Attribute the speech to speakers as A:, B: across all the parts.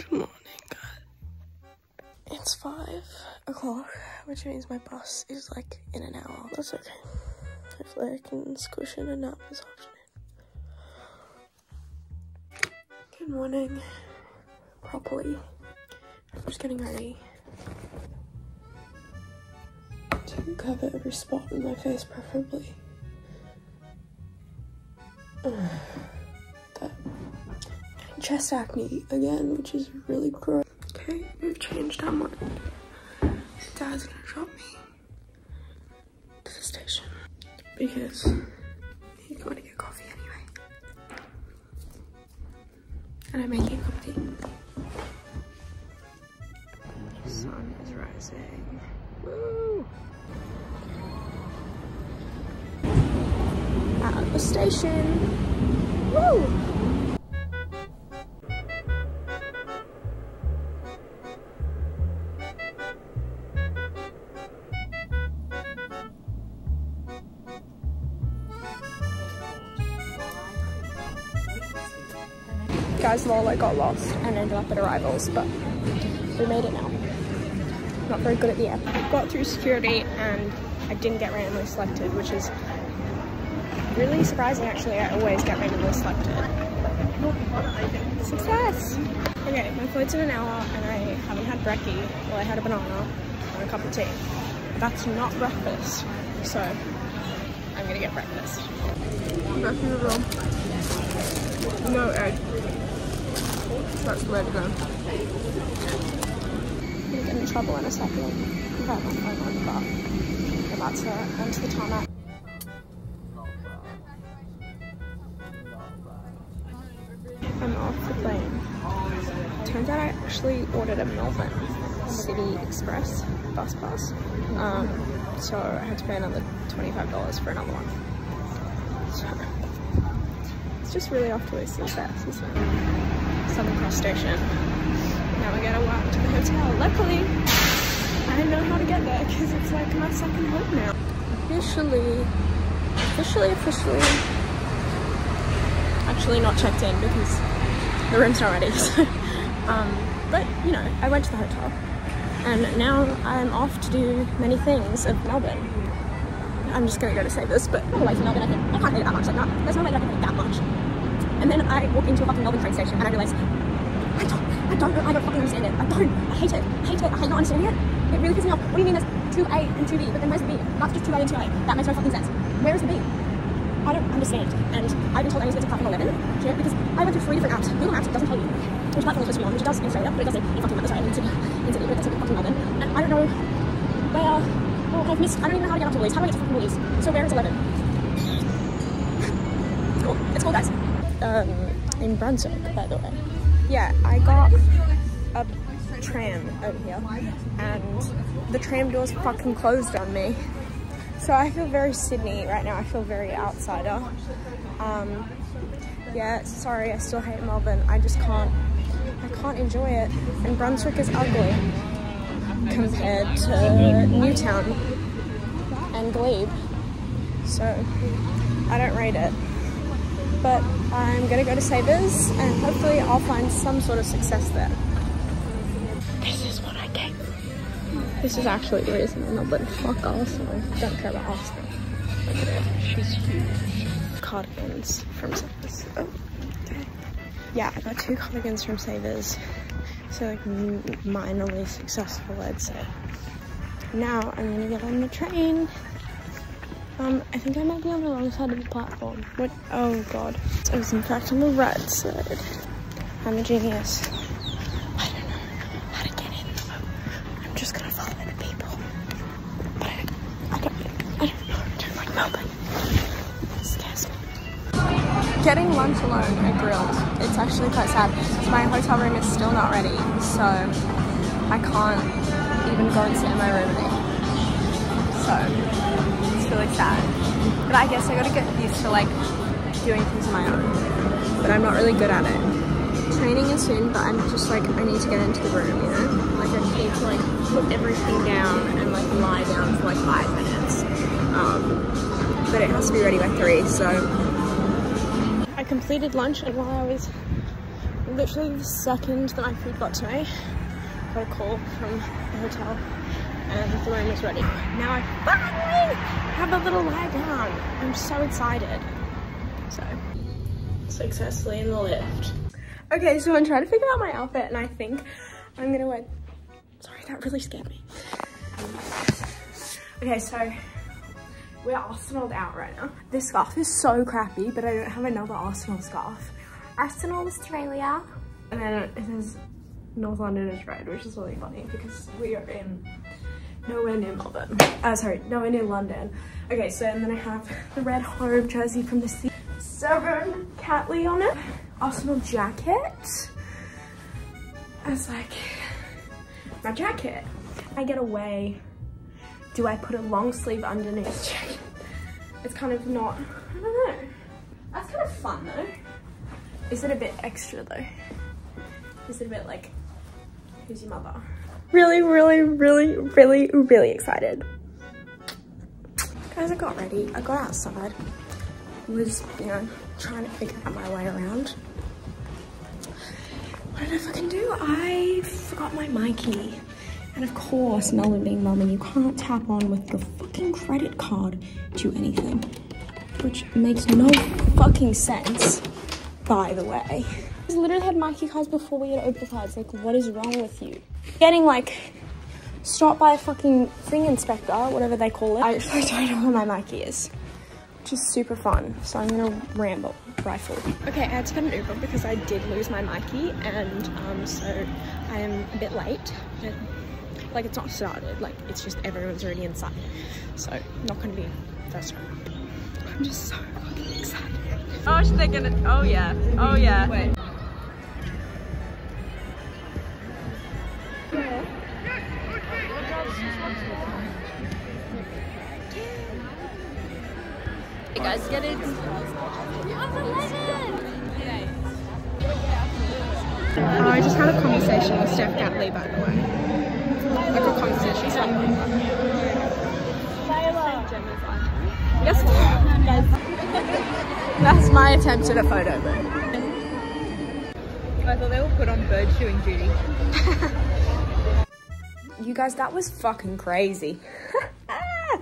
A: Good morning, God. It's five o'clock, which means my bus is like in an hour. That's okay. Hopefully I can squish in a nap this afternoon. Good morning. Properly. I'm just getting ready to cover every spot in my face, preferably. chest acne again, which is really gross. Okay, we've changed our mind. Dad's gonna drop me to the station because he's going to get coffee anyway. And I'm making tea. The sun is rising. Woo! At the station. Woo! Guys lol I got lost and ended up at arrivals but we made it now. Not very good at the end got through security and I didn't get randomly selected which is really surprising actually. I always get randomly selected. Success! Okay my flight's in an hour and I haven't had brekkie. Well I had a banana and a cup of tea. That's not breakfast so I'm gonna get breakfast. Breakfast no egg that's the way to go. I'm gonna get in trouble in a second. My phone on the bar. I'm about to enter the tarmac. I'm off the plane. Turns out I actually ordered a Melbourne City Express bus pass. Um, so I had to pay another $25 for another one. So it's just really off to a success, isn't it? Southern Cross Station. Now we gotta walk to the hotel. Luckily, I didn't know how to get there because it's like my second home now. Officially, officially, officially, actually not checked in because the room's not ready. So, um, but you know, I went to the hotel and now I'm off to do many things of Melbourne. I'm just gonna go to Savers, but away from Melbourne, I think I can't it that much. Like, no, there's no way that I can that much. And then I walk into a fucking Melbourne train station and I realise, I don't, I don't I don't fucking understand it. I don't, I hate it, I hate it, I hate not understanding it. It really pisses me off. What do you mean there's 2A and 2B, but then where's the B? That's just 2A and 2A. That makes no fucking sense. Where is the B? I don't understand. And I've been told I need to get to platform 11 here because I went through three different apps. Google Maps doesn't tell you which platform you're supposed to be on, which it does in Australia, but it doesn't in fucking Melbourne, sorry, in Sydney, in Sydney, but it doesn't in fucking Melbourne. And I don't know where, oh, I've missed, I don't even know how to get up to Woolies. How do I get to fucking Woolies? So where is 11? cool, it's cool guys. Um, in Brunswick, by the way. Yeah, I got a tram over here and the tram doors fucking closed on me. So I feel very Sydney right now. I feel very outsider. Um, yeah, sorry, I still hate Melbourne. I just can't, I can't enjoy it. And Brunswick is ugly compared to Newtown and Glebe. So I don't rate it but I'm gonna go to Savers and hopefully I'll find some sort of success there. This is what I came for. This is actually the reason I'm not, but fuck Arsenal. Don't care about Arsenal. Look at it, she's huge. Cardigans from Savers. Oh, okay. Yeah, I got two cardigans from Savers. So like minorly successful, I'd say. Now I'm gonna get on the train um, I think I might be on the wrong side of the platform. What? Oh god. I was in fact on the right side. I'm a genius. I don't know how to get in. I'm just gonna follow the people. But I, don't, I don't know. Getting lunch alone at Grilled, it's actually quite sad. My hotel room is still not ready, so I can't even go and stay in my room So really sad. But I guess I gotta get used to like doing things on my own. But I'm not really good at it. Training is soon, but I'm just like, I need to get into the room, you know? Like I need to like put everything down and like lie down for like five minutes. Um, but it has to be ready by three, so. I completed lunch and while I was literally the second that my food got to me, got a call from the hotel and the room was ready. Now I finally have a little lie down. I'm so excited. So, successfully in the lift. Okay, so I'm trying to figure out my outfit and I think I'm gonna wear, sorry, that really scared me. Okay, so we're Arsenal out right now. This scarf is so crappy, but I don't have another Arsenal scarf. Arsenal Australia. And then it says North London is red, which is really funny because we are in nowhere near Melbourne. Uh, sorry, nowhere near London. Okay, so and then I have the red home jersey from the C7 Catley on it. Arsenal jacket. As like my jacket. I get away. Do I put a long sleeve underneath? It's kind of not, I don't know. That's kind of fun though. Is it a bit extra though? Is it a bit like, who's your mother? Really, really, really, really, really excited. Guys, I got ready. I got outside. Was, you know, trying to figure out my way around. What did I fucking do? I forgot my Myki. And of course, Melbourne being Melbourne, you can't tap on with your fucking credit card to anything. Which makes no fucking sense by the way. I literally had Myki cards before we had Opal cards. Like, what is wrong with you? Getting like stopped by a fucking thing inspector, whatever they call it. I actually don't know where my Myki is, which is super fun. So I'm gonna ramble, rifle. Okay, I had to get an Uber because I did lose my Myki, and um, so I am a bit late. But, like, it's not started. Like, it's just everyone's already inside. So, not gonna be first time. I'm just so fucking excited.
B: Oh, they're gonna. Oh yeah. Oh yeah. Wait.
A: With Steph Catley, by the way. Like a conversation. So Yes. That's my attempt at a photo.
B: I thought they were put on bird shooing duty.
A: You guys, that was fucking crazy.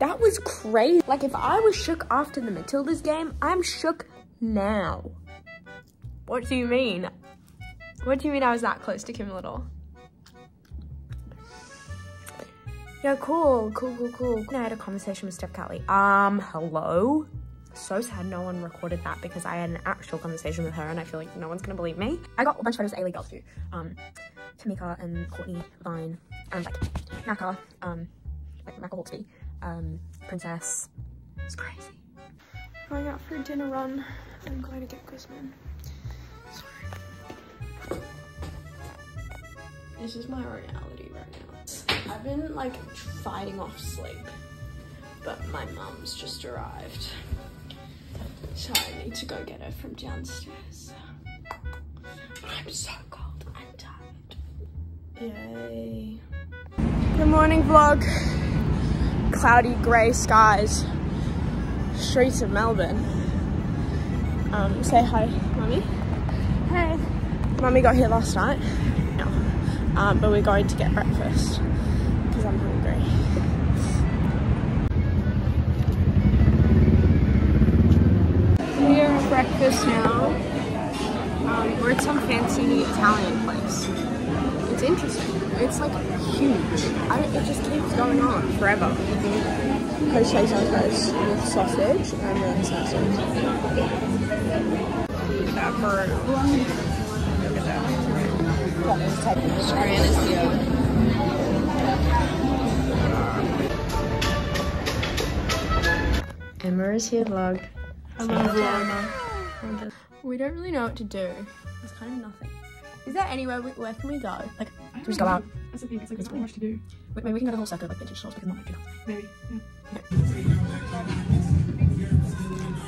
A: that was crazy. Like, if I was shook after the Matildas game, I'm shook now. What do you mean? What do you mean I was that close to Kim Little? Yeah, cool, cool, cool, cool. I had a conversation with Steph Catley. Um, hello? So sad no one recorded that because I had an actual conversation with her and I feel like no one's gonna believe me. I got a bunch of photos of A-League girls too. Um, Tamika and Courtney Vine and like Naka, um, like Naka Hawkesby, um, Princess. It's crazy. Going out for a dinner run. I'm going to get Guzman. This is my reality right now. I've been like fighting off sleep, but my mum's just arrived. So I need to go get her from downstairs. I'm so cold. I'm tired. Yay. Good morning vlog. Cloudy grey skies. Streets of Melbourne. Um, say hi, mummy. Mummy got here last night. Um, but we're going to get breakfast because I'm hungry. Breakfast now. Um, we're at some fancy Italian place. It's interesting. It's like huge. It just keeps going on forever. Poached toast with sausage and then sausage. Pepperoni. Look at that. Strand is here. Emma is here, vlog. Hello, vlog. We don't really know what to do. There's kind of nothing. Is there anywhere, we, where can we go? Like, we just go out?
C: That's the thing, it's like there's not much to do.
A: Wait, Maybe we can go to the whole circle of like vintage stores because not much enough.
C: Maybe. Yeah.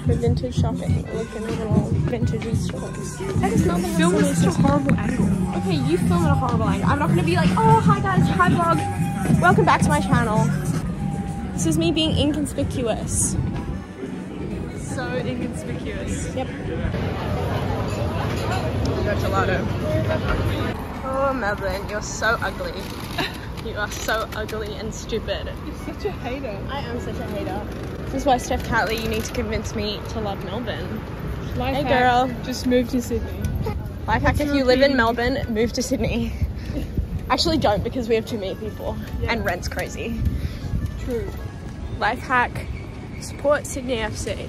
A: For vintage shopping, we're looking at little vintage stores. I just Melbourne
C: Film
A: so
C: was
A: many
C: such a horrible angle.
A: Okay, you film at a horrible angle. I'm not gonna be like, oh, hi guys, hi vlog. Welcome back to my channel. This is me being inconspicuous.
C: So inconspicuous.
A: Yep. got gelato. Oh, Melbourne, you're so ugly. You are so ugly and stupid.
B: You're such a hater.
A: I am such a hater. This is why, Steph Catley, you need to convince me to love Melbourne.
B: Life
A: Hey,
B: hack,
A: girl.
B: Just move to Sydney.
A: Life hack, if you live in? Melbourne, move to Sydney. Actually, don't because we have too many people
B: Yeah.
A: and rent's crazy.
B: True.
A: Life hack, support Sydney FC.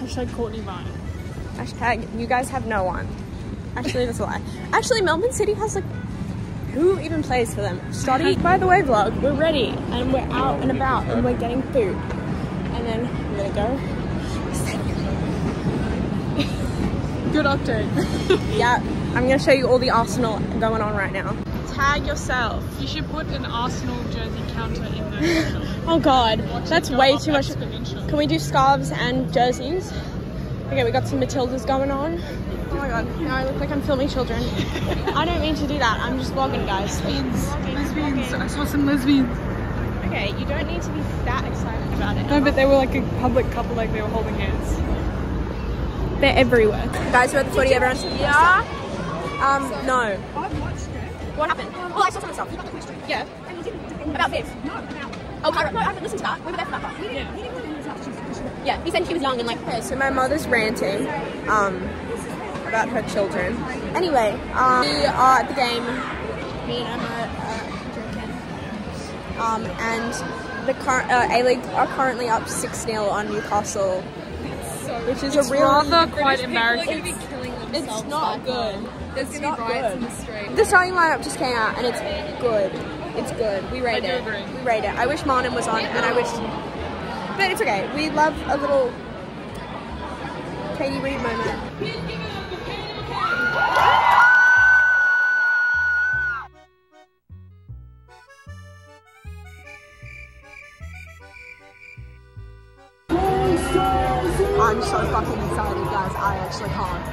B: Hashtag Courtney Vine.
A: Hashtag, you guys have no one. Actually, that's a lie. Actually, Melbourne City has like, who even plays for them? Stoddy. By the way, vlog, we're ready and we're out and about and we're getting food. And then I'm gonna go.
B: Good update.
A: Yeah, I'm gonna show you all the Arsenal going on right now. Tag yourself.
B: You should put an Arsenal jersey counter in the
A: Oh god, that's
B: go
A: way too much. Can we do scarves and jerseys? Okay, we got some Matildas going on. Oh my god, now I look like I'm filming children. I don't mean to do that, I'm just vlogging, guys.
B: Lesbians. Lesbians. I saw some lesbians.
A: Okay, you don't need to be that excited about it.
B: No, but they were like a public couple, like they were holding hands.
A: They're everywhere. Guys, we're at the footy, everyone's yeah. Um, no. I watched it. What happened? Well, I saw some of the stuff. Yeah. About this. Oh, Kyra, no, I haven't listened to that. We were there for that part. Yeah, he said she was young and like. Okay, so my mother's ranting, um, about her children. Anyway, um, we are at the game. Me and Emma are drinking. Um, and the current uh, A League are currently up six 0 on Newcastle, which is a real.
B: rather quite embarrassing.
A: It's not good.
D: There's
A: It's
D: gonna be riots
A: good.
D: in the street.
A: The starting lineup just came out and it's good. It's good. We rate
B: do
A: it.
B: agree.
A: We rate it. I wish Martin was on and I wish. But it's okay. We love a little Katie Reid moment. Guys. I actually can't.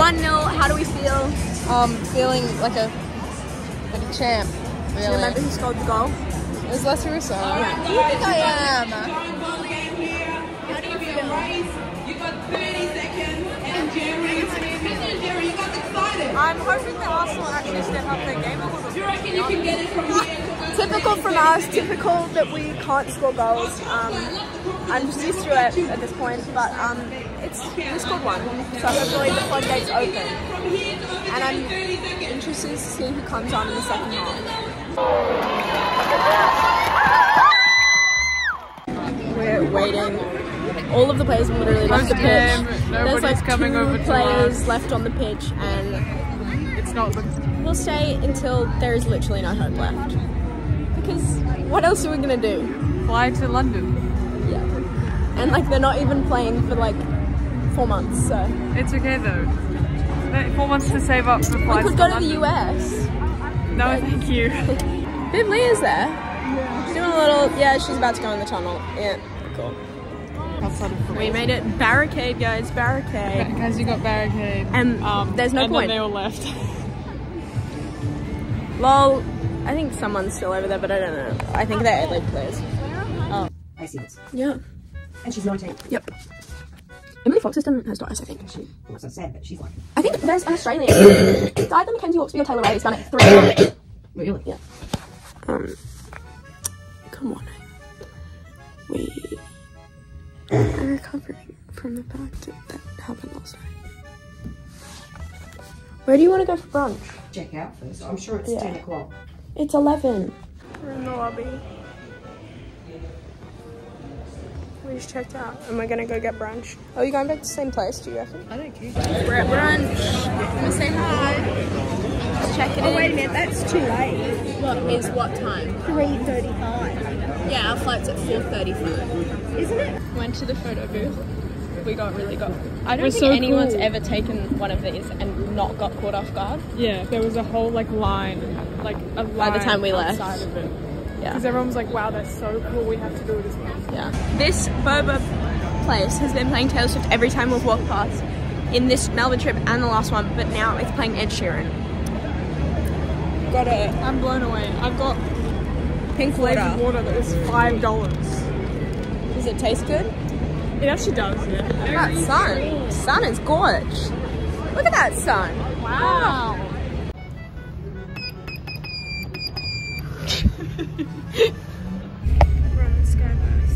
A: One 0 How do we feel?
D: Um, feeling like a like a champ.
A: Do you remember who scored the goal?
D: It was Alessia Russo. Do you think I am?
B: I'm hoping that Arsenal actually step up their game a little bit.
A: Typical from us, typical that we can't score goals. Um, I'm just used to it at this point, but um, it's we scored one, so hopefully the floodgates open. And I'm interested to see who comes on in the second half. We're waiting. All of the players have literally left the pitch. There's
B: nobody's
A: like
B: coming
A: two
B: over
A: players left on the pitch, and
B: It's not
A: We'll stay until there is literally no hope left. Because what else are we gonna do?
B: fly to London.
A: Yeah. And like they're not even playing for like four months, so
B: It's okay though. Four months to save up for flights.
A: we could
B: to
A: go to
B: London.
A: the US.
B: No, thank you.
A: Viv Leah's there. She's doing a little yeah, she's about to go in the tunnel. Yeah. Cool. We made it barricade guys, barricade.
B: Because you got barricade.
A: And um, there's no
B: and
A: point.
B: then they all left.
A: Lol. I think someone's still over there, but I don't know. I think they're A-League players.
E: I see this.
A: Yeah.
E: And she's 19.
A: Yep. Emily Fox system has daughters, I think.
E: She, well, so sad, but she's like,
A: I think there's an Australian. it's either Mackenzie Hawkesby or Taylor Ray. He's done it three times.
E: really?
A: Yeah. Um, come on. We are recovering from the fact that, that happened last night. Where do you want to go for brunch?
E: Check out first. I'm sure it's
A: Yeah.
E: 10 o'clock.
A: It's 11. We're in the lobby. We just checked out Am we're gonna go get brunch. Oh, you going back to the same place, do you reckon?
B: I don't care.
A: We're at brunch. I'm gonna say hi. Just check it in.
D: Wait a minute, that's too late.
A: What is what time?
D: 3.35.
A: Yeah, our flight's at 4.35. Isn't it? Went to the photo booth. We got really got... I don't think
B: so
A: anyone's
B: cool.
A: ever taken one of these and not got caught off guard.
B: Yeah, there was a whole like line, like a line
A: the time we left.
B: outside of it.
A: Yeah.
B: Because everyone was like, "Wow, that's so cool. We have to do it as well."
A: Yeah. This boba place has been playing Taylor Swift every time we've walked past in this Melbourne trip and the last one, but now it's playing Ed Sheeran. Got it.
B: I'm blown away. I've got
A: pink water.
B: water that was five dollars.
A: Does it taste good?
B: It actually does. Yeah.
A: Look at that sun. Sun is gorge. Look at that sun.
B: Wow.
A: We're on the sky bus.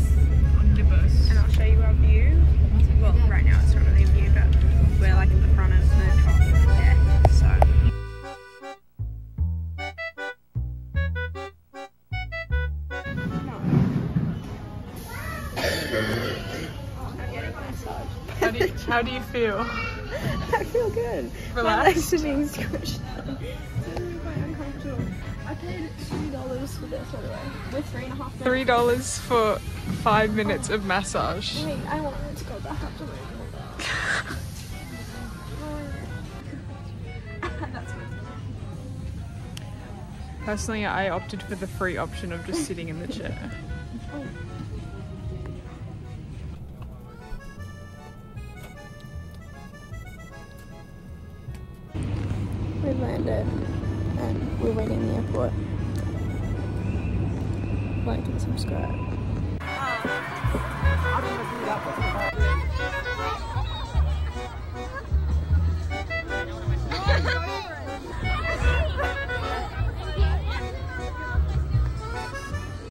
B: On the bus.
A: and I'll show you our view. Well, right now it's not really a view, but we're like at the front of the top deck, so.
B: How you, how do you feel?
A: I feel good. My
B: Relaxed?
A: legs are being squished. Really quite uncomfortable. I paid three dollars for this anyway. With three and a half minutes.
B: Three dollars for five minutes of massage.
A: Wait, I wanted to go back up to my That's
B: Personally, I opted for the free option of just sitting in the chair. Oh.
A: We landed and we're waiting in the airport. Like and subscribe. Ah.